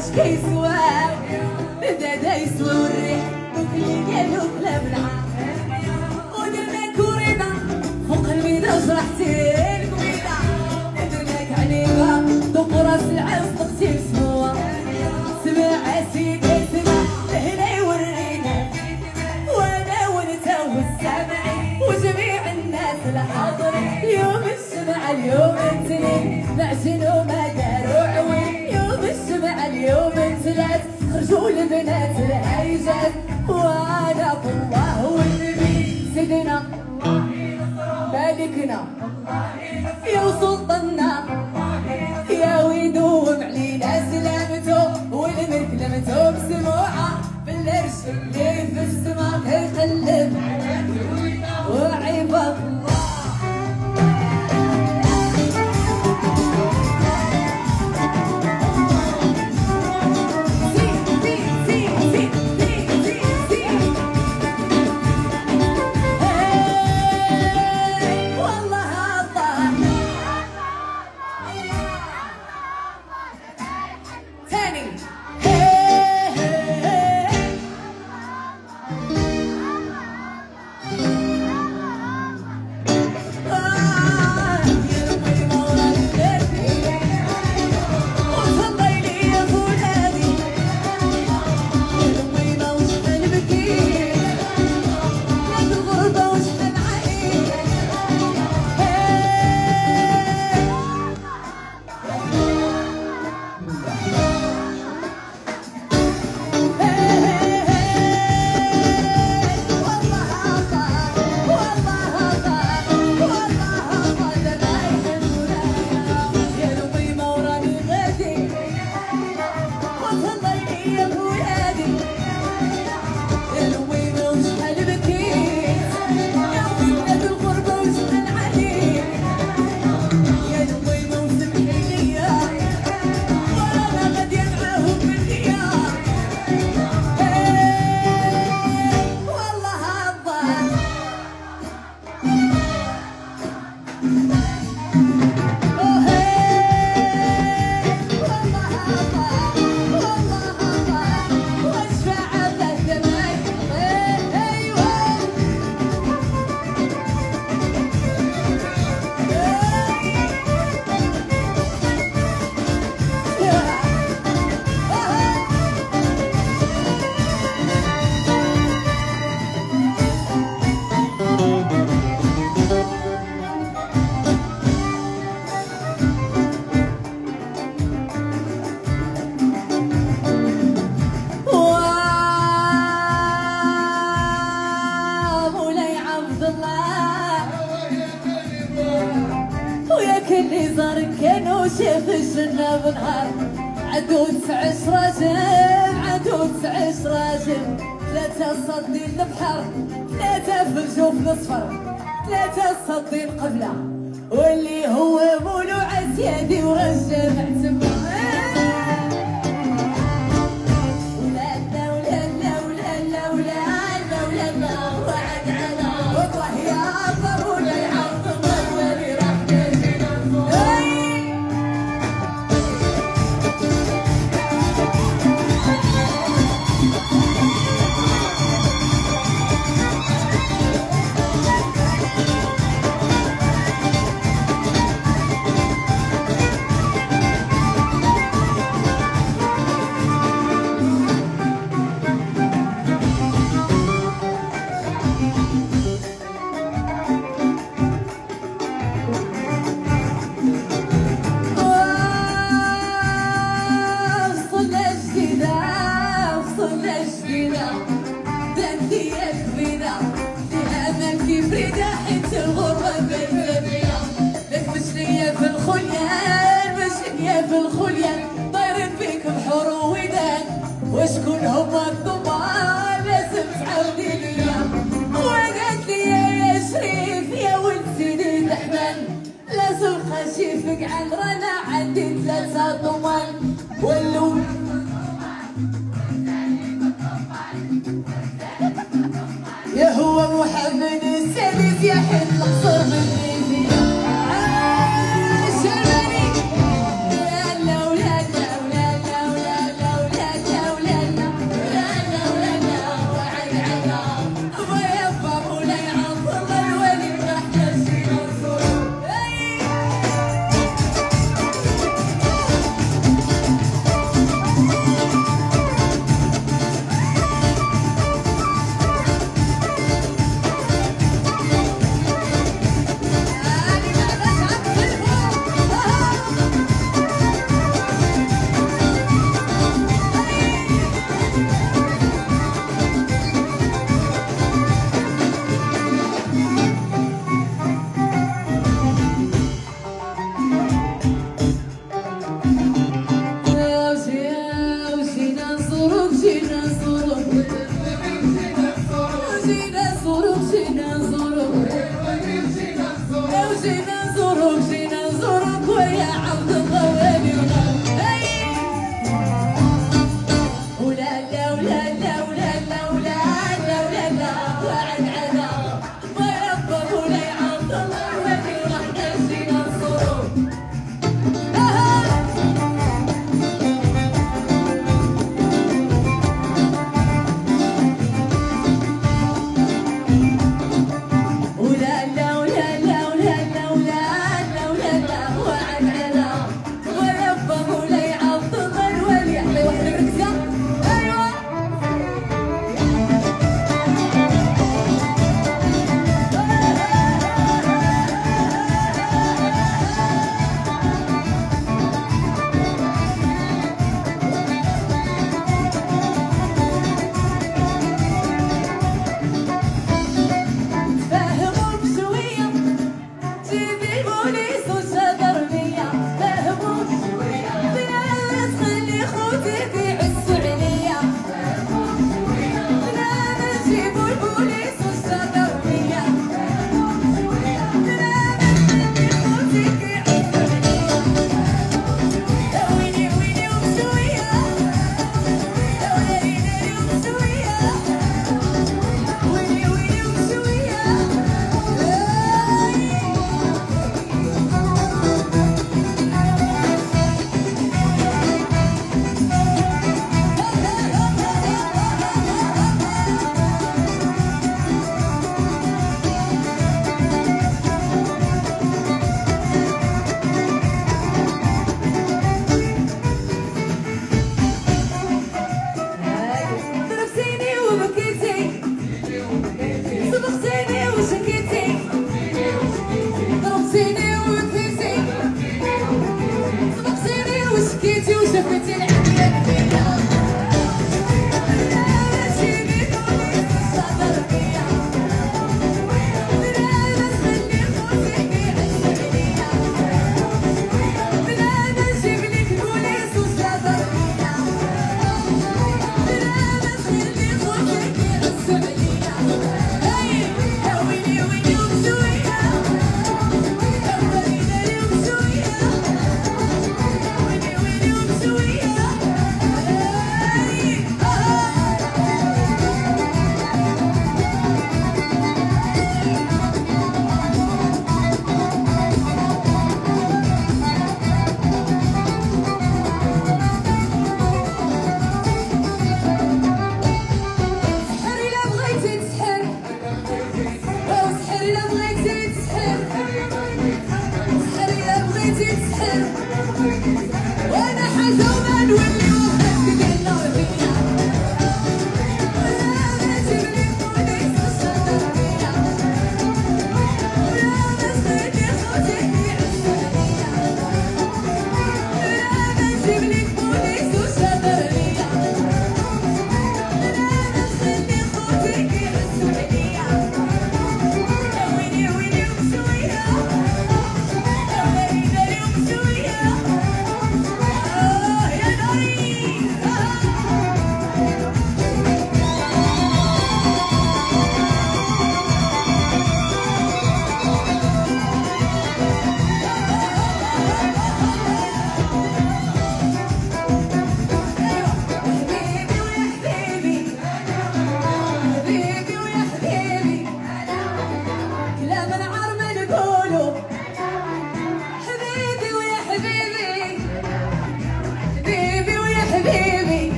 عاش كيسواو بدا دايسو الريح دوك اللي قالو بلا بلعه ودرنا كورينا فوق الميدا وجرحتي القبيله ندمك عليها دوك راس العز Bedena Bedekina Ya Sultan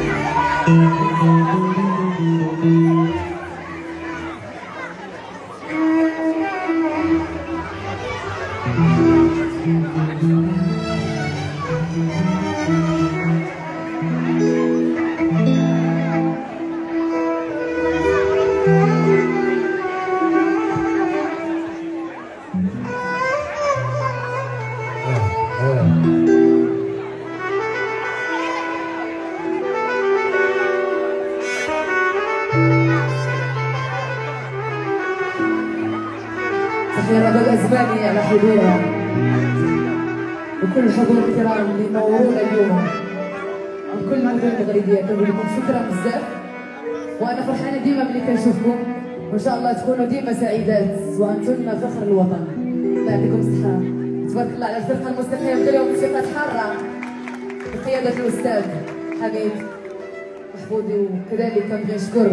やった! تكونوا ديما سعيدات وأنتن فخر الوطن. الله يعطيكم الصحة. تبارك الله على الفرقة الموسيقية بدأ اليوم موسيقى حارة. بقيادة الأستاذ حميد محفوظي وكذلك كنبغي نشكر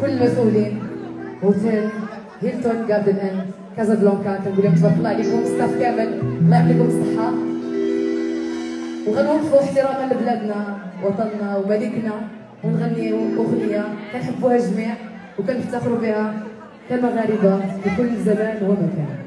كل المسؤولين hôtel Hilton Garden Inn Casablanca. كنقول لهم تبارك الله عليكم staff كامل. الله يعطيكم الصحة. وغنوقفوا احتراما لبلادنا وطننا وملكنا. ونغنيو أغنية كنحبوها الجميع وكنفتخروا بها. Emma Garibaldi, depois de 19 ano.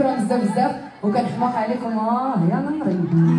شكرا بزاف بزاف وكنحماق عليكم. آه يا نهاري